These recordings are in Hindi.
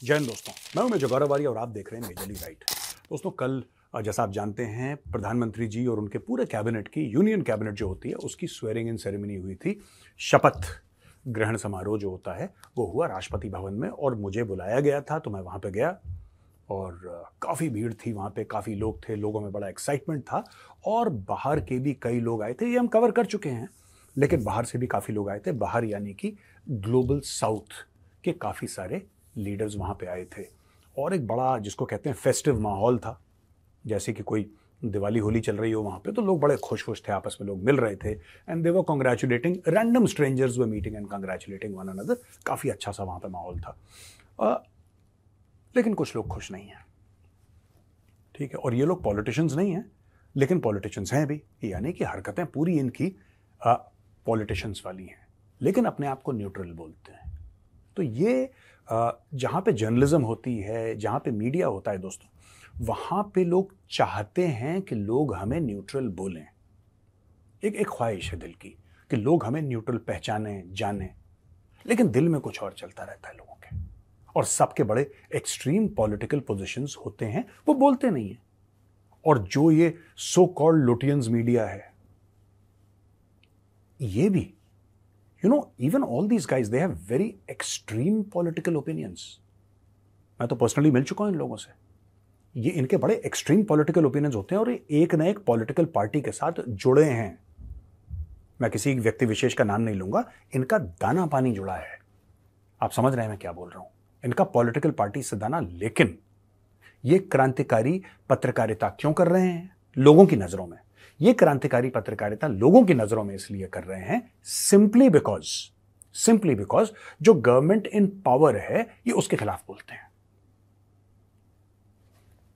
जय हिंद दोस्तों, मैं हूँ मेजर गौरवारी और आप देख रहे हैं मेजरली राइट। दोस्तों, कल जैसा आप जानते हैं, प्रधानमंत्री जी और उनके पूरे कैबिनेट की, यूनियन कैबिनेट जो होती है, उसकी स्वेरिंग इन सेरेमनी हुई थी। शपथ ग्रहण समारोह जो होता है, वो हुआ राष्ट्रपति भवन में और मुझे बुलाया गया था तो मैं वहाँ पर गया और काफ़ी भीड़ थी वहाँ पे, काफ़ी लोग थे, लोगों में बड़ा एक्साइटमेंट था और बाहर के भी कई लोग आए थे, ये हम कवर कर चुके हैं। लेकिन बाहर से भी काफ़ी लोग आए थे, बाहर यानी कि ग्लोबल साउथ के काफ़ी सारे लीडर्स वहाँ पे आए थे। और एक बड़ा जिसको कहते हैं फेस्टिव माहौल था जैसे कि कोई दिवाली होली चल रही हो वहाँ पे तो लोग बड़े खुश खुश थे आपस में लोग मिल रहे थे। And they were congratulating random strangers were meeting and congratulating one another काफ़ी अच्छा सा वहाँ पे माहौल था। अ, लेकिन कुछ लोग खुश नहीं हैं। ठीक है और ये लोग पॉलिटिशियंस नहीं हैं लेकिन पॉलिटिशियंस हैं भी। यानी कि हरकतें पूरी इनकी पॉलिटिशियंस वाली हैं। लेकिन अपने आप को न्यूट्रल बोलते हैं। तो ये जहाँ पे जर्नलिज्म होती है, जहाँ पे मीडिया होता है दोस्तों, वहाँ पे लोग चाहते हैं कि लोग हमें न्यूट्रल बोलें। एक एक ख्वाहिश है दिल की कि लोग हमें न्यूट्रल पहचाने, जाने। लेकिन दिल में कुछ और चलता रहता है लोगों के। और सबके बड़े एक्सट्रीम पॉलिटिकल पोजीशंस होते हैं, वो बोलते नहीं हैं। और जो ये सो कॉल्ड लुटियंस मीडिया है, ये भी you know even all these guys they have very extreme political opinions मैं तो पर्सनली मिल चुका हूँ इन लोगों से। ये इनके बड़े एक्सट्रीम पॉलिटिकल ओपिनियंस होते हैं और ये एक न एक पॉलिटिकल पार्टी के साथ जुड़े हैं। मैं किसी व्यक्ति विशेष का नाम नहीं लूँगा, इनका दाना पानी जुड़ा है। आप समझ रहे हैं मैं क्या बोल रहा हूँ? इनका पॉलिटिकल पार्टी से दाना, लेकिन ये क्रांतिकारी पत्रकारिता क्यों कर रहे हैं? लोगों की नज़रों में। ये क्रांतिकारी पत्रकारिता लोगों की नज़रों में इसलिए कर रहे हैं सिंपली बिकॉज़ सिंपली बिकॉज़ जो गवर्नमेंट इन पावर है, ये उसके खिलाफ बोलते हैं।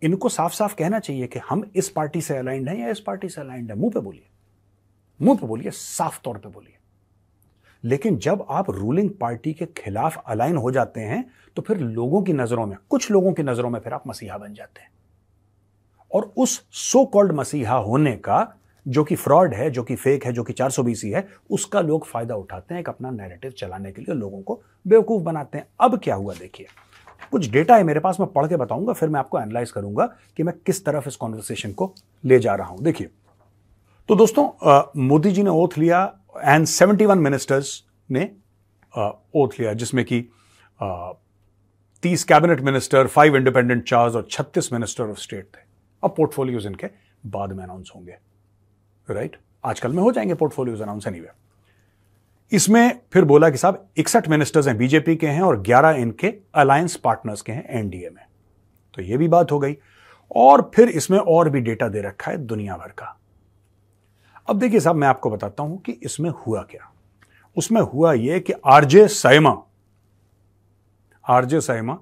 इनको साफ़ साफ़ कहना चाहिए कि हम इस पार्टी से अलाइंड हैं या इस पार्टी से अलाइंड है। मुँह पे बोलिए। मुँह पे बोलिए, साफ़ तौर पे बोलिए। लेकिन जब आप रूलिंग पार्टी के खिलाफ अलाइन हो जाते हैं तो फिर लोगों की नज़रों में, कुछ लोगों की नज़रों में फिर आप मसीहा बन जाते हैं। और उस सो कॉल्ड मसीहा होने का, जो कि फ्रॉड है, जो कि फेक है, जो कि चार सौ बीसी है, उसका लोग फ़ायदा उठाते हैं एक अपना नैरेटिव चलाने के लिए, लोगों को बेवकूफ़ बनाते हैं। अब क्या हुआ देखिए, कुछ डेटा है मेरे पास, मैं पढ़ के बताऊँगा, फिर मैं आपको एनालाइज करूँगा कि मैं किस तरफ़ इस कॉन्वर्सेशन को ले जा रहा हूँ। देखिए तो दोस्तों मोदी जी ने ओथ लिया एंड 71 मिनिस्टर्स ने ओथ लिया, जिसमें कि तीस cabinet minister five independent charge और 36 मिनिस्टर ऑफ़ स्टेट थे। अब पोर्टफोलियोज इनके बाद में अनाउंस होंगे। राइट आजकल में हो जाएँगे पोर्टफोलियोज अनाउंस एनीवे इसमें फिर बोला कि साहब, इकसठ मिनिस्टर्स हैं बीजेपी के हैं और 11 इनके अलायंस पार्टनर्स के हैं एनडीए में। तो ये भी बात हो गई। और फिर इसमें और भी डेटा दे रखा है दुनिया भर का। अब देखिए साहब, मैं आपको बताता हूँ कि इसमें हुआ क्या। उसमें हुआ यह कि आरजे सैमा आरजे सैमा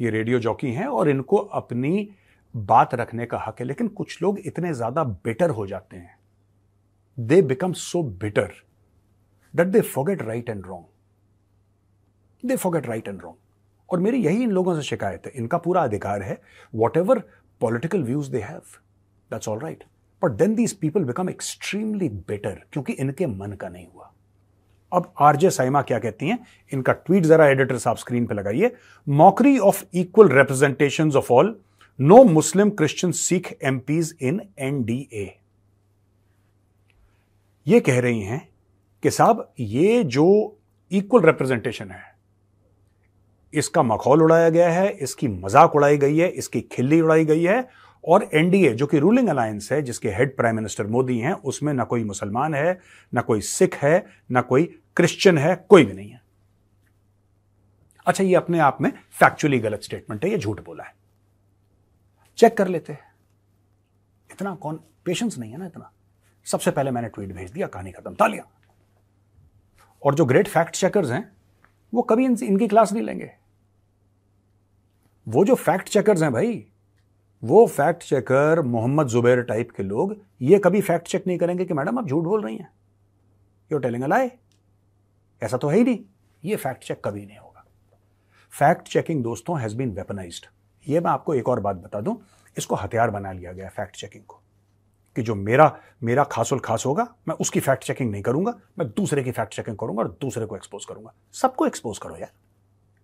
ये रेडियो जॉकी हैं और इनको अपनी बात रखने का हक है, लेकिन कुछ लोग इतने ज़्यादा बिटर हो जाते हैं। They become so bitter that they forget right and wrong they forget right and wrong और मेरी यही इन लोगों से शिकायत है। इनका पूरा अधिकार है whatever political views they have that's all right but then these people become extremely better क्योंकि इनके मन का नहीं हुआ। अब आरजे साइमा क्या कहती हैं? इनका ट्वीट जरा एडिटर साहब स्क्रीन पे लगाइए। Mockery of equal representation of all no Muslim Christian Sikh MPs in NDA ये कह रही हैं कि साहब, ये जो इक्वल रिप्रेजेंटेशन है, इसका मखौल उड़ाया गया है, इसकी मज़ाक उड़ाई गई है, इसकी खिल्ली उड़ाई गई है, और एनडीए जो कि रूलिंग अलायंस है, जिसके हेड प्राइम मिनिस्टर मोदी हैं, उसमें ना कोई मुसलमान है, ना कोई सिख है, ना कोई क्रिश्चियन है, कोई भी नहीं है। अच्छा ये अपने आप में फैक्चुअली गलत स्टेटमेंट है, ये झूठ बोला है। चेक कर लेते हैं। इतना कौन पेशेंस नहीं है ना इतना। सबसे पहले मैंने ट्वीट भेज दिया कहानी खत्म तालियाँ और जो ग्रेट फैक्ट चेकर्स हैं वो कभी इन, इनकी क्लास नहीं लेंगे। वो जो फैक्ट चेकर्स हैं भाई वो fact checker Mohammed Zubair type के लोग ये कभी फैक्ट चेक नहीं करेंगे कि मैडम आप झूठ बोल रही हैं। यू टेलिंग अलाए ऐसा तो है ही नहीं। ये फैक्ट चेक कभी नहीं होगा। फैक्ट चेकिंग दोस्तों हैज़ बीन वेपनाइज्ड ये मैं आपको एक और बात बता दूँ, इसको हथियार बना लिया गया फैक्ट चेकिंग को, कि जो मेरा मेरा खासुल खास होगा, मैं उसकी फैक्ट चेकिंग नहीं करूँगा, मैं दूसरे की फैक्ट चेकिंग करूँगा और दूसरे को एक्सपोज करूँगा। सबको एक्सपोज करो यार,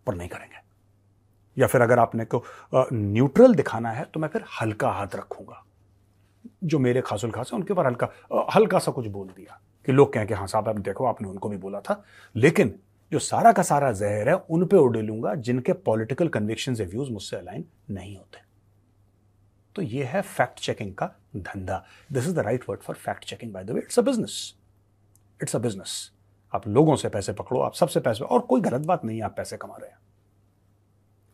पर नहीं करेंगे। या फिर अगर आपने को न्यूट्रल दिखाना है तो मैं फिर हल्का हाथ रखूँगा। जो मेरे खासुल खास है, उनके ऊपर हल्का हल्का सा कुछ बोल दिया, कि लोग कहें कि हाँ साहब आप देखो, आपने उनको भी बोला था। लेकिन जो सारा का सारा जहर है, उन पे उड़ेलूँगा जिनके पॉलिटिकल कन्विक्शन या व्यूज़ मुझसे अलाइन नहीं होते। तो ये है फैक्ट चेकिंग का धंधा। This is the right word for fact checking by the way it's a business it's a business आप लोगों से पैसे पकड़ो, आप सबसे पैसे, और कोई गलत बात नहीं है, आप पैसे कमा रहे हैं।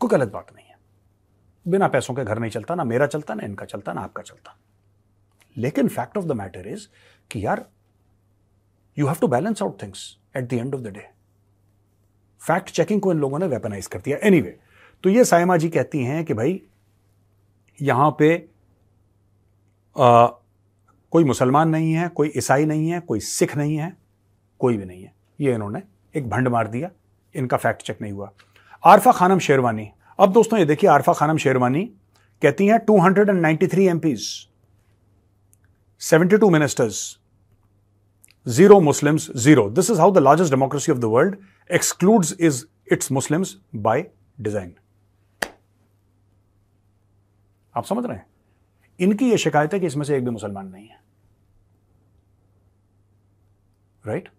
कोई गलत बात नहीं है। बिना पैसों के घर नहीं चलता, ना मेरा चलता, ना इनका चलता, ना आपका चलता। लेकिन fact of the matter is कि यार you have to balance out things at the end of the day fact checking को इन लोगों ने वेपनाइज कर दिया। एनीवे anyway, तो ये सायमा जी कहती हैं कि भाई यहाँ पे आ, कोई मुसलमान नहीं है कोई ईसाई नहीं है कोई सिख नहीं है कोई भी नहीं है। ये इन्होंने एक भंड मार दिया। इनका फैक्ट चेक नहीं हुआ। आरफा खानम शेरवानी। अब दोस्तों ये देखिए आरफा खानम शेरवानी कहती हैं 293 MPs 72 ministers zero Muslims zero this is how the largest democracy of the world excludes is its Muslims by design आप समझ रहे हैं? इनकी यह शिकायत है कि इसमें से एक भी मुसलमान नहीं है। Right right?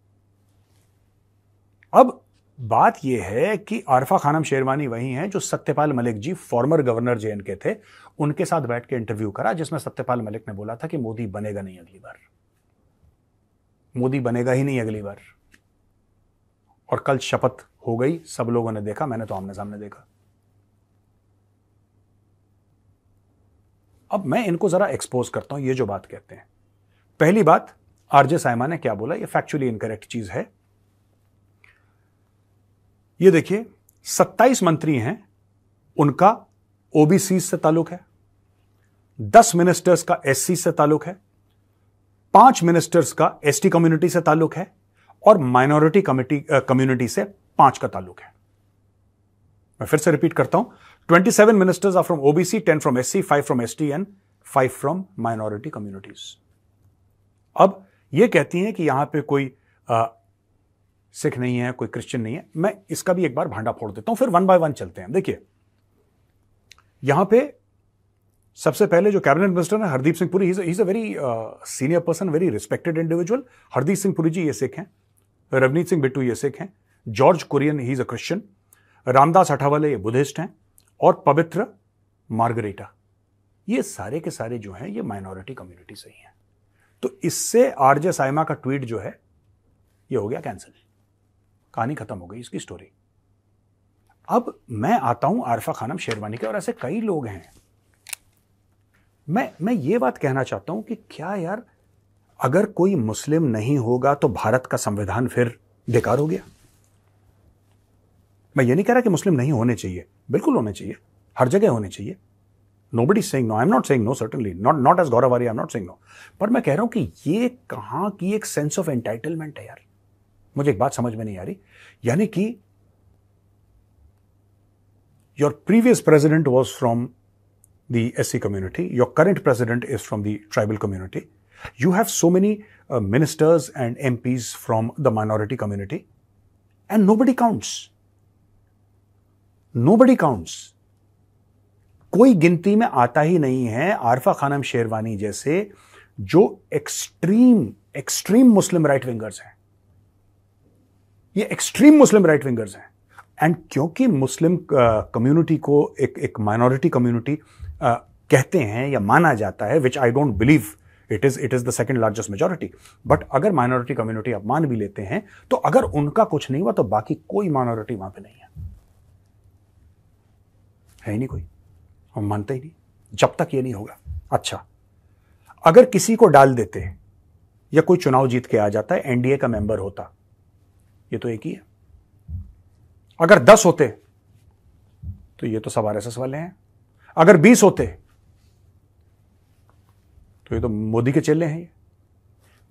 अब बात यह है कि आरफा खानम शेरवानी वही हैं जो Satyapal Malik ji former governor J K थे, उनके साथ बैठ के इंटरव्यू करा, जिसमें सत्यपाल मलिक ने बोला था कि मोदी बनेगा नहीं अगली बार। मोदी बनेगा ही नहीं अगली बार। और कल शपथ हो गई, सब लोगों ने देखा, मैंने तो आमने सामने देखा। अब मैं इनको जरा एक्सपोज करता हूँ, ये जो बात कहते हैं। पहली बात, आरजे साइमा ने क्या बोला? ये फैक्चुअली इनकरेक्ट चीज़ है। ये देखिए 27 मंत्री हैं, उनका ओबीसी से ताल्लुक है 10 मिनिस्टर्स का एससी से ताल्लुक है, पाँच मिनिस्टर्स का एसटी कम्युनिटी से ताल्लुक है और माइनॉरिटी कमिटी कम्युनिटी से पाँच का ताल्लुक है। मैं फिर से रिपीट करता हूँ। 27 ministers are from OBC 10 from SC 5 from ST and 5 from minority communities अब यह कहती हैं कि यहाँ पे कोई आ, सिख नहीं है कोई क्रिश्चियन नहीं है। मैं इसका भी एक बार भांडा फोड़ देता हूँ फिर वन बाय वन चलते हैं। देखिए यहाँ पे सबसे पहले जो कैबिनेट मिनिस्टर है Hardeep Singh Puri is a very senior person very respected individual Hardeep Singh Puri ji ये सिख हैं। रवनीत सिंह बिट्टू ये सिख हैं। George Kurian he is a Christian Ramdas Athawale ये बुद्धिस्ट हैं और पवित्र मार्गरेटा। ये सारे के सारे जो हैं, ये माइनॉरिटी कम्युनिटी से ही हैं। तो इससे आरजे साइमा का ट्वीट जो है, ये हो गया कैंसिल कहानी खत्म हो गई इसकी स्टोरी अब मैं आता हूँ आरफा खानम शेरवानी के और ऐसे कई लोग हैं। मैं मैं ये बात कहना चाहता हूँ कि क्या यार अगर कोई मुस्लिम नहीं होगा तो भारत का संविधान फिर बेकार हो गया। मैं ये नहीं कह रहा कि मुस्लिम नहीं होने चाहिए। बिल्कुल होने चाहिए। हर जगह होने चाहिए। Nobody saying no I am not saying no certainly not not as Gaurav I am not saying no पर मैं कह रहा हूँ कि ये कहाँ की एक सेंस ऑफ़ एंटाइटलमेंट है यार? मुझे एक बात समझ में नहीं आ रही। यानी कि your previous president was from the S C community your current president is from the tribal you have so many ministers and MPs from the minority community and nobody counts nobody counts कोई गिनती में आता ही नहीं है आरफा खानम शेरवानी जैसे जो extreme extreme Muslim right wingers हैं। ये एक्सट्रीम मुस्लिम राइट विंगर्स हैं। एंड क्योंकि मुस्लिम कम्युनिटी uh, को एक एक माइनॉरिटी कम्युनिटी uh, कहते हैं या माना जाता है which I don't believe it is it is the second largest majority but अगर माइनॉरिटी कम्युनिटी आप मान भी लेते हैं तो अगर उनका कुछ नहीं हुआ तो बाकी कोई माइनॉरिटी वहाँ पे नहीं है। है ही नहीं कोई। हम मानते ही नहीं। जब तक ये नहीं होगा। अच्छा। अगर किसी को डाल देते या कोई चुनाव जीत के आ जाता है एनडीए का मेंबर होता, ये तो एक ही है। अगर दस होते तो ये तो सब आर एस एस वाले हैं। अगर बीस होते तो ये तो मोदी के चेले हैं ये।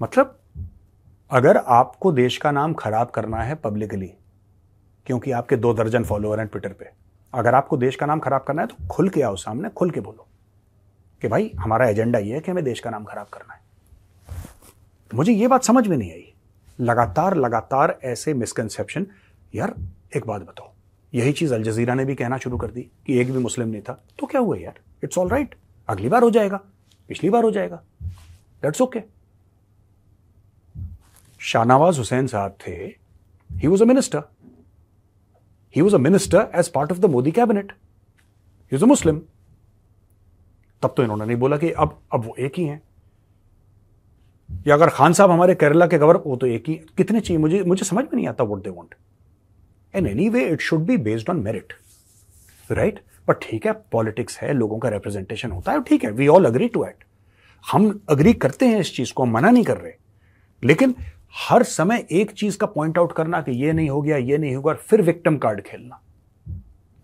मतलब अगर आपको देश का नाम खराब करना है पब्लिकली क्योंकि आपके दो दर्जन फॉलोअर हैं ट्विटर पे, अगर आपको देश का नाम खराब करना है तो खुल के आओ सामने, खुल के बोलो कि भाई, हमारा एजेंडा ये है कि हमें देश का नाम खराब करना है। मुझे ये बात समझ में नहीं आई। लगातार लगातार ऐसे मिसकनसेप्शन यार, एक बात बताओ, यही चीज़ अल जजीरा ने भी कहना शुरू कर दी कि एक भी मुस्लिम नहीं था। तो क्या हुआ यार? इट्स ऑल राइट अगली बार हो जाएगा। पिछली बार हो जाएगा। दैट्स ओके शाहनवाज हुसैन साहब थे। He was a minister he was a minister as part of the Modi cabinet he was a Muslim तब तो इन्होंने नहीं बोला कि अब अब वो एक ही हैं। या अगर खान साहब हमारे केरला के गवर्नर, वो तो एक ही। कितने चाहिए? मुझे मुझे समझ में नहीं आता what they want and anyway it should be based on merit right पर ठीक है पॉलिटिक्स है, लोगों का रिप्रेजेंटेशन होता है, ठीक है we all agree to at हम अग्री करते हैं इस चीज़ को, हम मना नहीं कर रहे। लेकिन हर समय एक चीज़ का पॉइंट आउट करना कि ये नहीं हो गया, ये नहीं होगा फिर विक्टम कार्ड खेलना।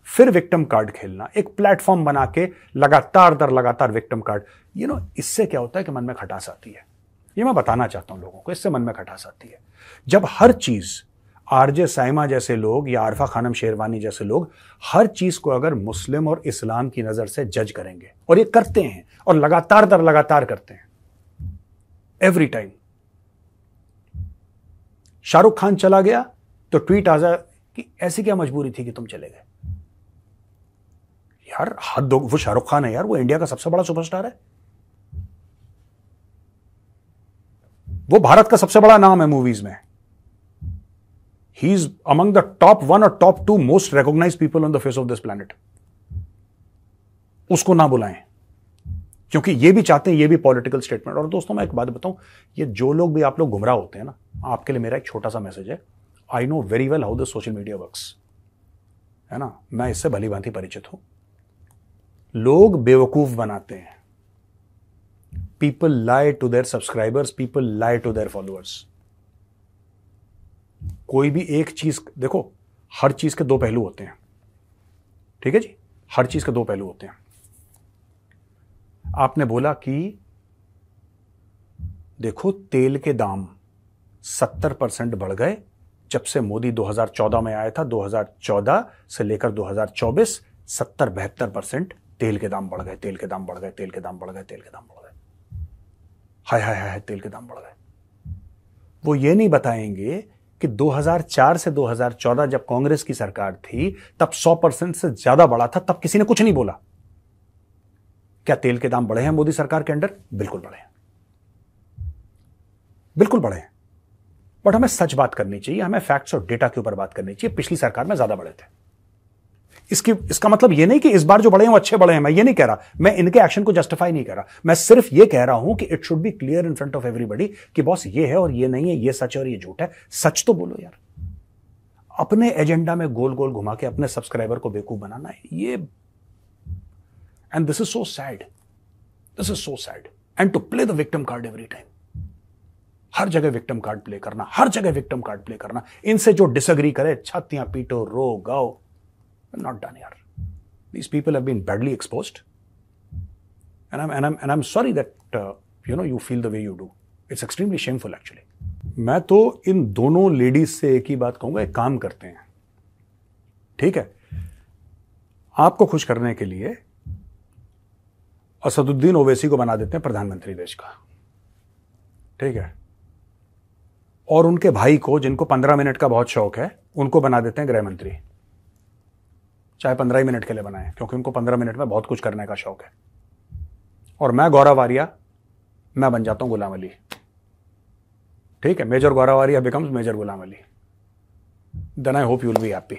फिर विक्टम कार्ड खेलना। एक प्लेटफॉर्म बना के लगातार दर लगातार विक्टम कार्ड यू नो इससे क्या होता है कि मन में खटास आती है। ये मैं बताना चाहता हूँ लोगों को, इससे मन में खटास आती है। जब हर चीज़ आरजे साइमा जैसे लोग या आरफा खानम शेरवानी जैसे लोग हर चीज़ को अगर मुस्लिम और इस्लाम की नज़र से जज करेंगे और ये करते हैं और लगातार दर लगातार करते हैं। एवरी टाइम शाहरुख खान चला गया तो ट्वीट आ जाए कि ऐसी क्या मजबूरी थी कि तुम चले गए। यार, हद वो शाहरुख खान है यार, वो इंडिया का सबसे बड़ा सुपरस्टार है। वो भारत का सबसे बड़ा नाम है मूवीज़ में। He is among the top one और top two most recognise people on the face of this planet उसको ना बुलाएँ। क्योंकि ये भी चाहते हैं, ये भी पॉलिटिकल स्टेटमेंट और दोस्तों, मैं एक बात बताऊँ, ये जो लोग भी आप लोग गुमराह होते हैं ना, आपके लिए मेरा एक छोटा सा मैसेज है। I know very well how the social media works है ना? मैं इससे भली भांति परिचित हूँ। लोग बेवकूफ़ बनाते हैं। People lie to their subscribers people lie to their followers कोई भी एक चीज़, देखो, हर चीज़ के दो पहलू होते हैं। ठीक है जी? हर चीज़ के दो पहलू होते हैं। आपने बोला कि, देखो, तेल के दाम 70 परसेंट बढ़ गए जब से मोदी 2014 में आया था। 2014 से लेकर 2024 70 बहत्तर परसेंट तेल के दाम बढ़ गए, तेल के दाम बढ़ गए, तेल के दाम बढ़ गए, तेल के दाम बढ़ गए। हाय हाय हाय, तेल के दाम बढ़ गए। वो ये नहीं बताएँगे कि 2004 से 2014 जब कांग्रेस की सरकार थी, तब 100 परसेंट से ज़्यादा बढ़ा था, तब किसी ने कुछ नहीं बोला। क्या तेल के दाम बढ़े हैं मोदी सरकार के अंडर? बिल्कुल बढ़े हैं। बिल्कुल बढ़े हैं। बट हमें सच बात करनी चाहिए, हमें फैक्ट्स और डेटा के ऊपर बात करनी चाहिए, पिछली सरकार में ज़्यादा बढ़े थे। इसकी, इसका मतलब ये नहीं कि इस बार जो बड़े हैं वो अच्छे बड़े हैं, मैं ये नहीं कह रहा। मैं इनके एक्शन को जस्टिफाई नहीं कर रहा। मैं सिर्फ़ ये कह रहा हूँ कि it should be clear in front of everybody कि बॉस ये है और ये नहीं है, ये सच है और ये झूठ है। सच तो बोलो यार। अपने एजेंडा में गोल गोल घुमा के अपने सब्सक्राइबर को बेवकूफ़ बनाना है, ये। And this is so sad this is so sad and to play the victim card every time हर जगह विक्टम कार्ड प्ले करना, हर जगह विक्टम कार्ड प्ले करना। इनसे जो डिसअग्री करे, छतियाँ पीटो, रो, गाओ। Not done here. These people have been badly exposed. And I'm, and I'm, and I'm sorry that, uh, you know, you feel the way you do. It's extremely shameful actually. मैं तो इन दोनों लेडीज़ से एक ही बात कहूँगा एक काम करते हैं ठीक है आपको खुश करने के लिए असदुद्दीन ओवैसी को बना देते हैं प्रधानमंत्री देश का ठीक है और उनके भाई को जिनको पंद्रह मिनट का बहुत शौक है उनको बना देते हैं गृह मंत्री चाहे पंद्रह ही मिनट के लिए बनाए, क्योंकि उनको पंद्रह मिनट में बहुत कुछ करने का शौक है। और मैं गौरव आर्या, मैं बन जाता हूँ गुलाम अली। ठीक है, major Gaurav Arya becomes major Ghulam Ali. Then I hope you will be happy